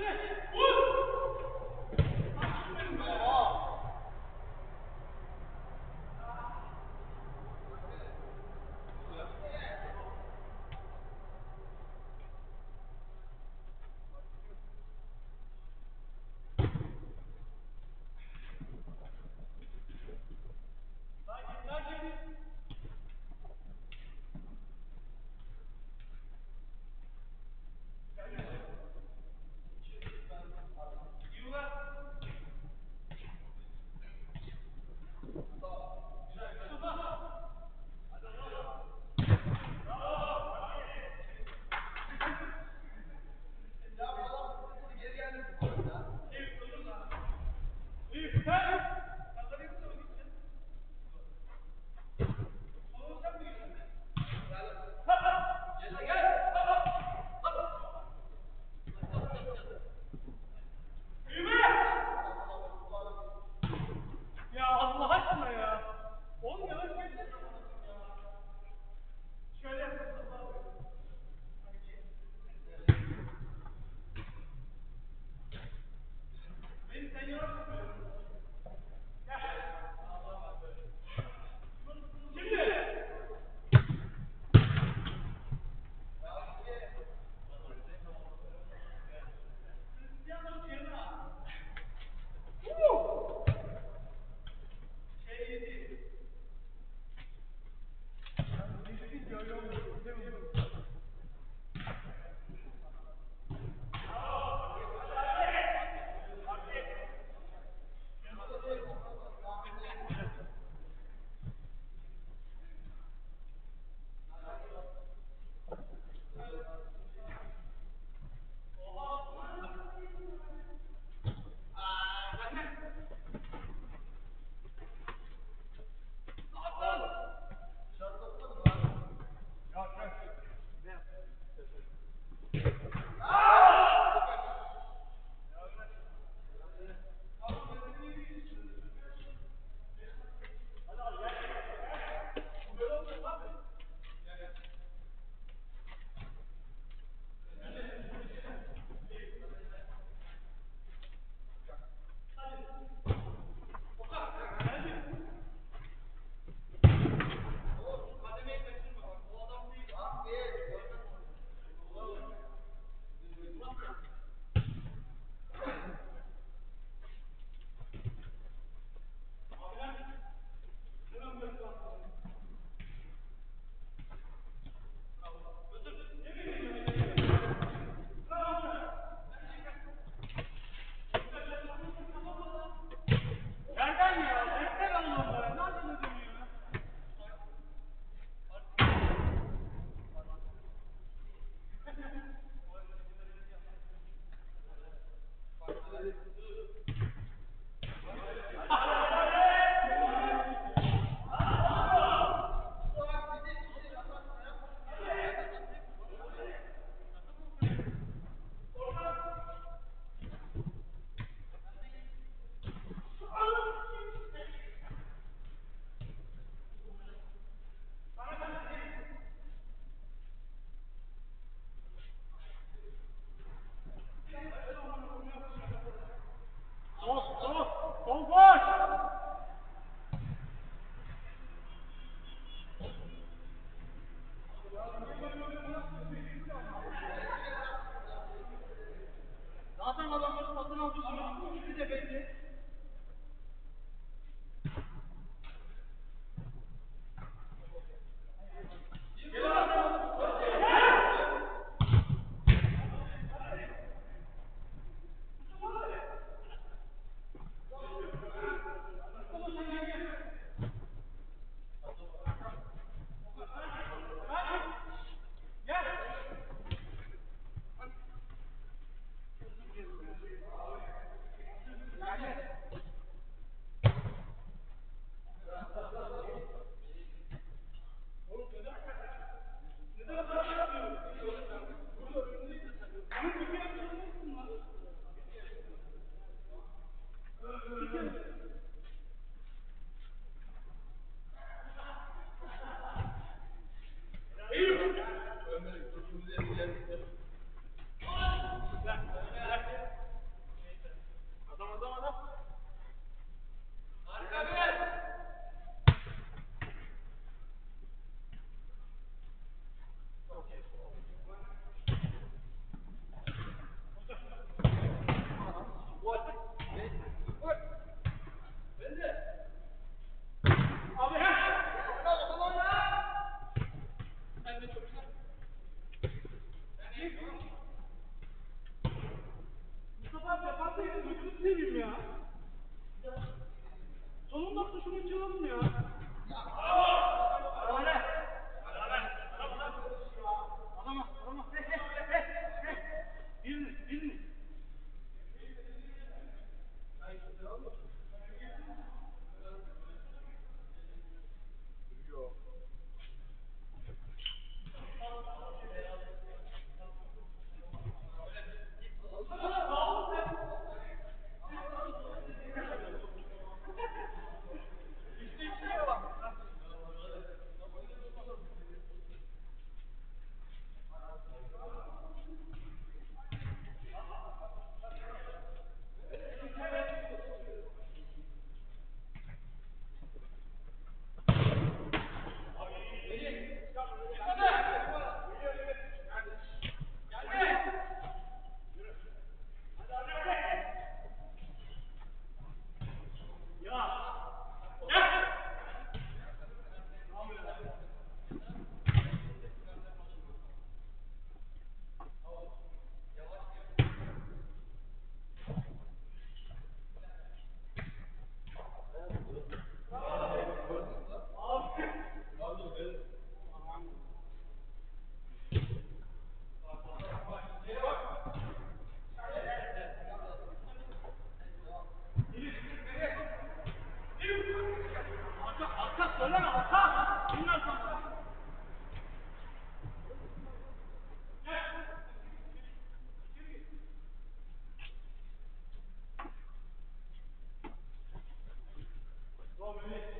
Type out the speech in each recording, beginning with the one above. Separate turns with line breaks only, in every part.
Ya Ne diyeyim ya? Sonunda kuşumun canım ya. permit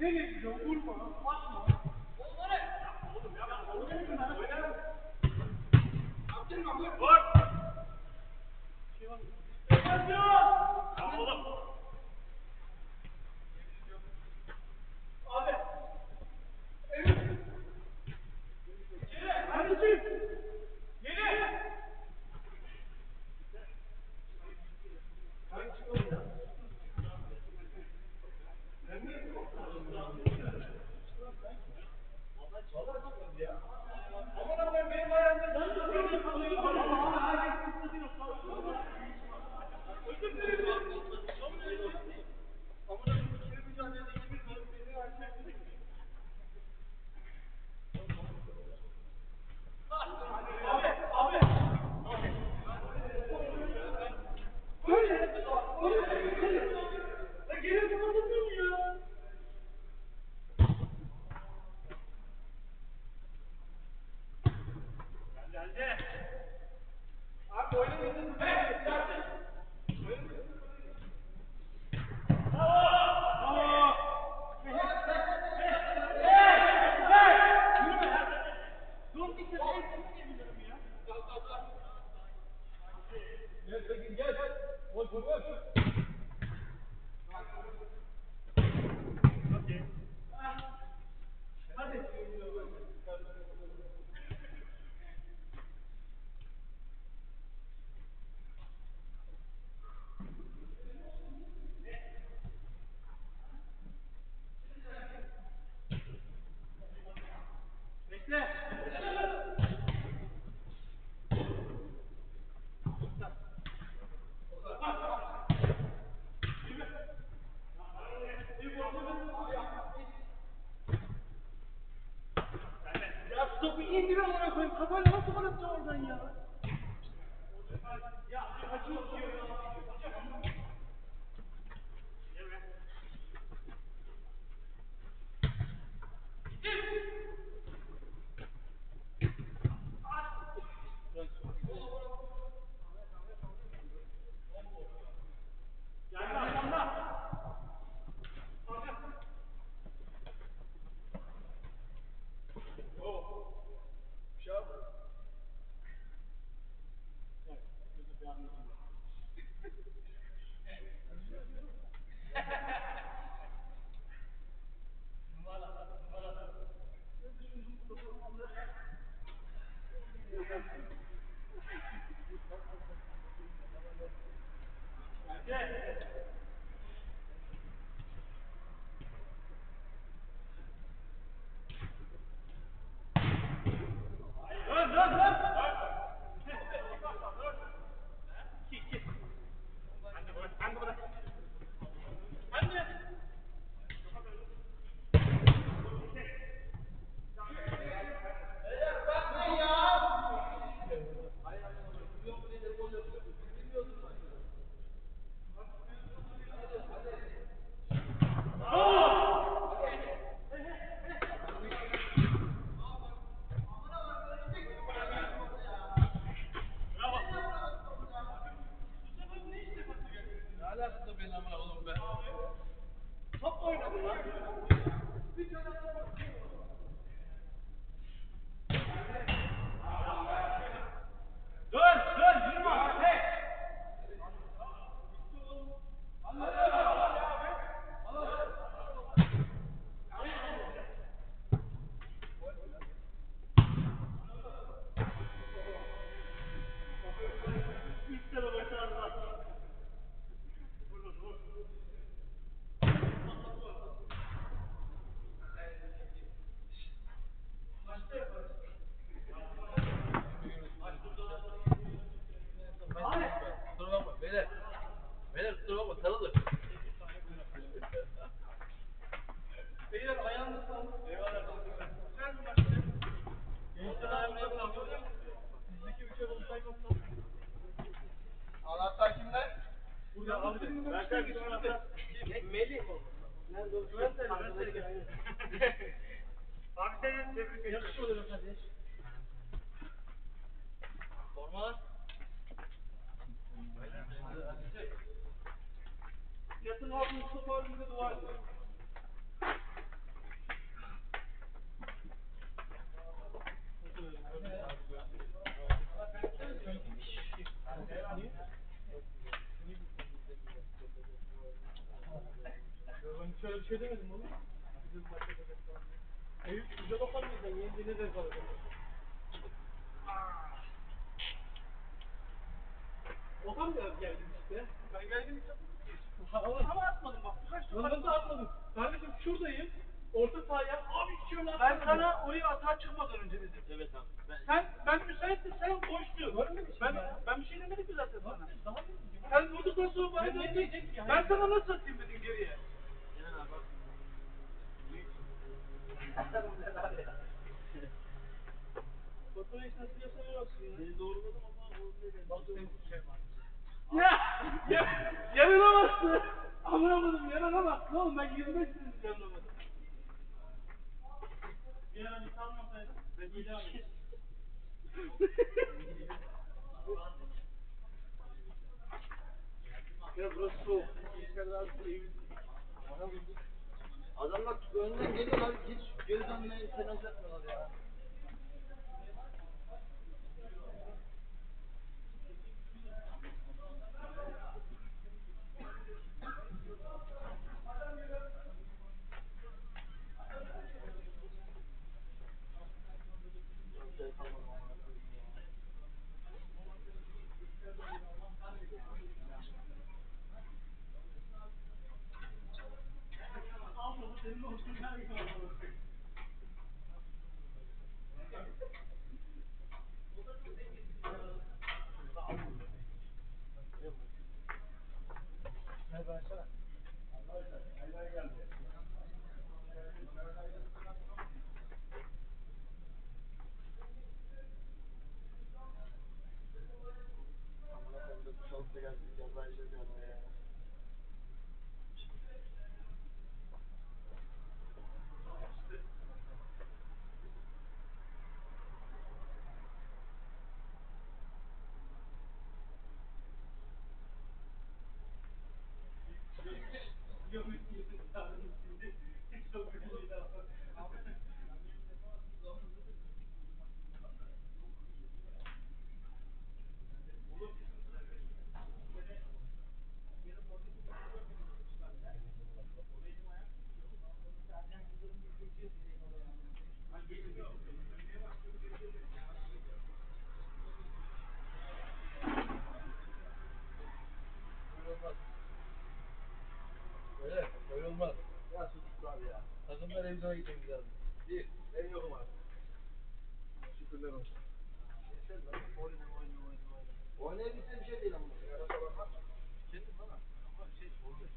Denizli'de vurma, basma. Onları. Yapma oğlum yapma. Onları mı bana? Yaptırma vur. Vur. Şey var mı? Yapma oğlum. Yeah.
Melih.
Abi senin tebrik ederim. Yakışmadı kardeş.
Formalar.
Yatın abi Mustafa abimize dua ediyor. Şey demedim oğlum. Bizim maç yapacak falan. Eyüp güzel okamıyor sen yendiğine de kalır. Okan da geldim işte. Ben geldim işte. Ama atmadım bak. Tur ben de atmadım. Kardeşim şuradayım. Orta sahaya. Abi şöyle Ben sana oraya atağa çıkmadan önce dedim.
Evet abi. Ben...
Sen ben müsaittim sen koştun. Ben ben bir şey demedim ki zaten sana. Sen vurduktan sonra bana dedin. Ben sana nasıl atayım dedim geriye.
Kenan abi bak.
Fotoğrafı nasıl yaşanıyorsun ya?
Seni doğruladım ama olmuyor.
Bak senin şey var. Ya! Ya! Yanına bastı! Anlamadım yanına bastı oğlum ben 25 dedim yanına Bir ara bir kalmasaydım ben devam edeyim.
Ya burası soğuk. Adamlar önden geliyorlar hiç geri dönmeye tenezzül coming Yo, Takım televizyona gitmemiz lazım. Bir, ben yokum artık. Şükürler olsun. Oynayabilse bir şey değil ama. Kendi bana. Ama şey oldu.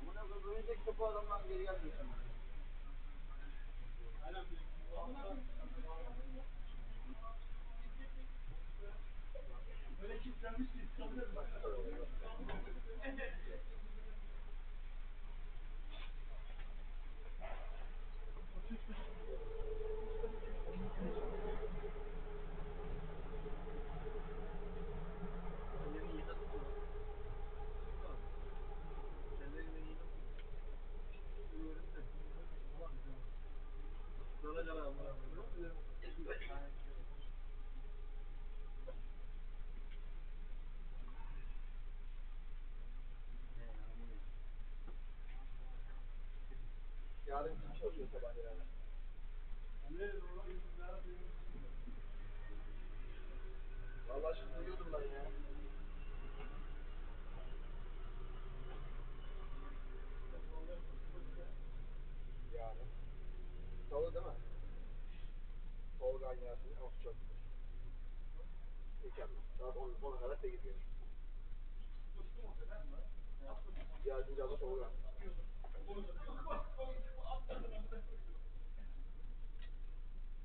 Amına koyayım önündeki topu adamdan geri gelmiyorsun. Yarın kim çalışıyor sabah yani? Vallahi şimdi uyuyordum ben ya. Yani. Salı değil mi? Tolga Yasin Osçak. Mükemmel. Saat 10, 10'a kadar tek gidiyor. Yardımcı adı Tolga.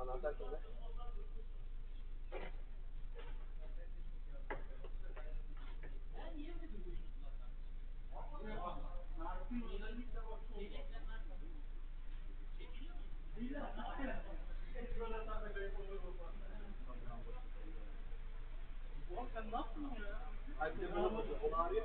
Anahtar kimde?
Sen ne yaptın ya?
Bir de bunu bakıyor. Onu arıyor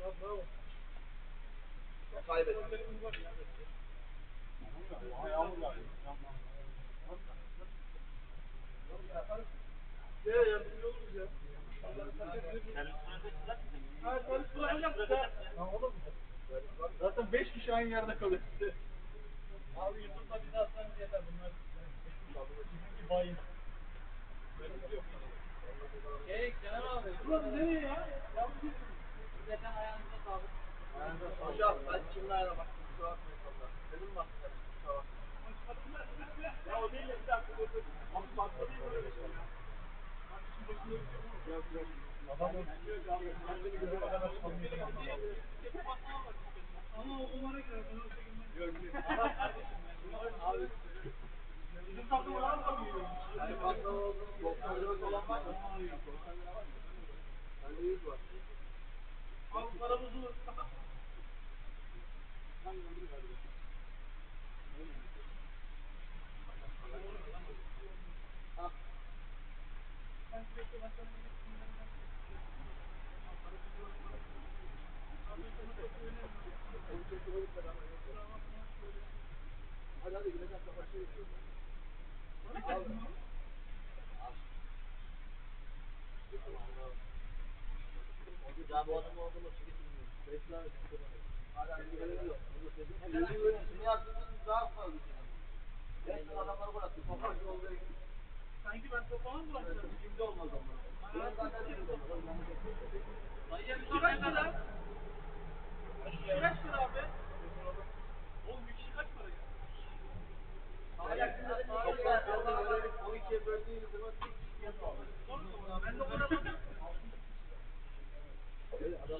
Ya bravo.
Kaybettim.
Önlerimiz var ya.
Ayağımı da
Ya yardımcı oluruz ya.
Zaten 5 kişi aynı yerde kalıyor.
Abi YouTube'da bizi atsanız yeter bunlar. Bizimki bayım.
Şey Kenan abi.
Burası nereye ya? Yavrum
Geçen ayağınıza sağlık. Hocam ben ayağına baktım. Kusura bakmayın valla. Dedim bak. Kusura bakmayın.
Ya o değil de bir dakika. Abi bakma değil böyle bir şey ya. Kardeşim başına bir şey yok.
Adam kendini kadar sanmıyorum.
Ama o numara girer. Ben oraya girmem.
Yok,
ya.
Abi.
Bizim takım var mı?
Yani fazla oldu. 94 olan var mı? Bende 100 var.
Al paramızı.
Ah.
Ben sürekli ben sana bir
Hadi Ya bu adam olduğunu çekip bilmiyorum. Bekle abi. Hala ilgileri yok. Bunu söyleyeyim. Yedi öğretisini yaptığınız daha fazla bir şey. Ben adamları bıraktım. Sokak yolda
Sanki ben topağı mı bırakacağım?
Şimdi olmaz ama. Ben zaten bir olmaz.
Dayıya bir şey lira? Bir kişi kaç lira abi? Oğlum bir kişi kaç para ya?
Hala 12'ye böldüğünüz zaman tek kişi yapıyor.
Ben de ona bakıyorum. Başı 12. Başı 12.
Adam var 5 adam var 20 lira.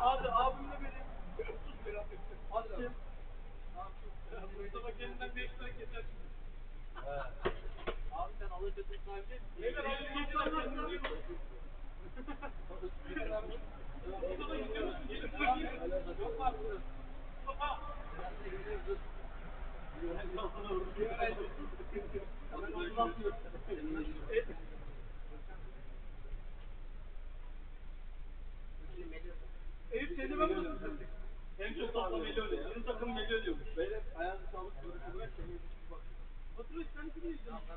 Abi abimle benim 30 lira. Atayım. Mustafa kendinden 5 lira keser.
Abi sen Alaçatı sahibi
Beyler abi Mustafa gidiyor musun? Gelip bırakayım. Yok artık. Mustafa. Eyüp seni ben. En çok topla Melio ya. Bizim takım Melio diyormuş.
Beyler ayağını sağlık görüşü bırak kendine bir bak.
Batur sen kimi izliyorsun?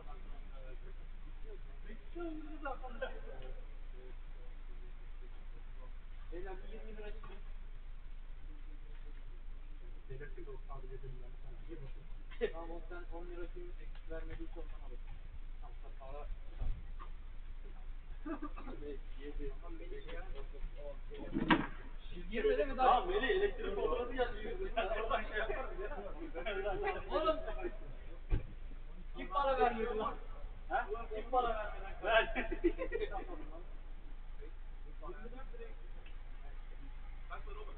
Bekçi oyuncu zaten.
Beyler bir 20 lira çıkın.
Belirttim de o sadece dedim ben sana.
Tamam o sen 10 lira kim eksik vermediyse ondan sen para. 5, 7, 8, 10, Girmedi mi daha?
Tamam Melih elektrik faturası geldi. Oradan şey yaparız ya.
Oğlum. Kim para vermedi lan?
Ha? Kim para vermeden? Ver. Para olur?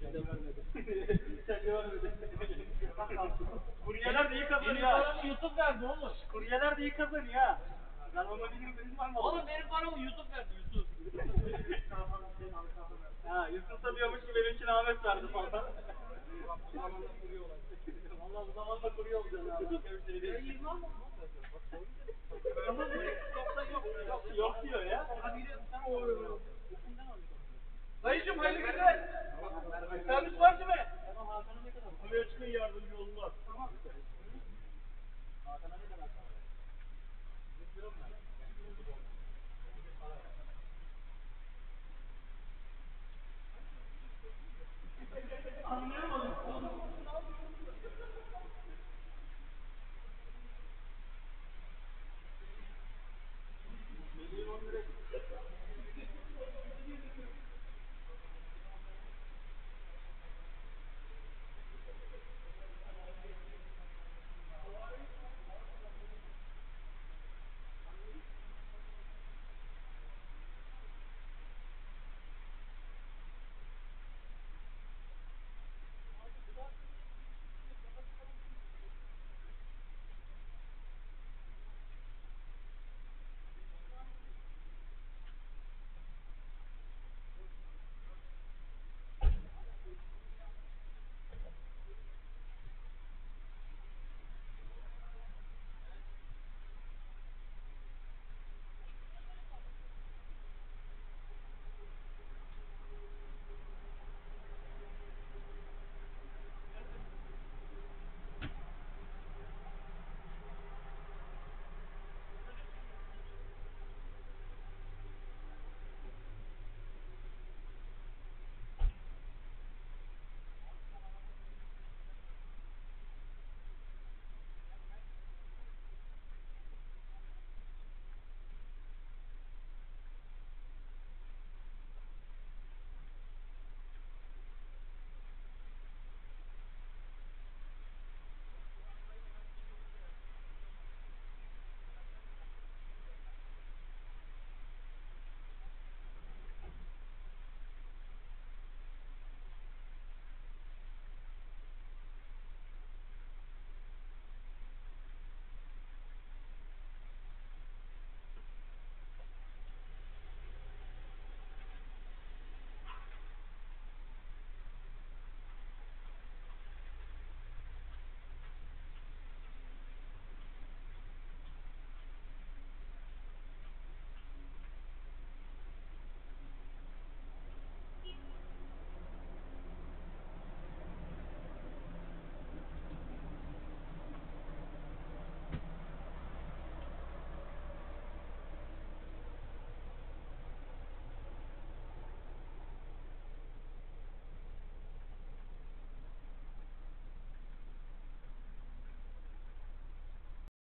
Sen de vermedi
kimse görmedi. Kuryeler de iyi kazanıyor ha.
Benim paramı YouTube verdi oğlum.
Kuryeler de iyi kazanıyor ha. Ben ona benim benim var mı?
Oğlum benim paramı YouTube verdi YouTube.
ha Yusuf sanıyormuş ki benimkini Ahmet verdi falan. Valla bu zamanla kuruyor olacaksın şey abi. Ben yılmam mı?
Yok diyor ya. Dayıcım hayırlı günler. Servis var değil mi? bitch me up.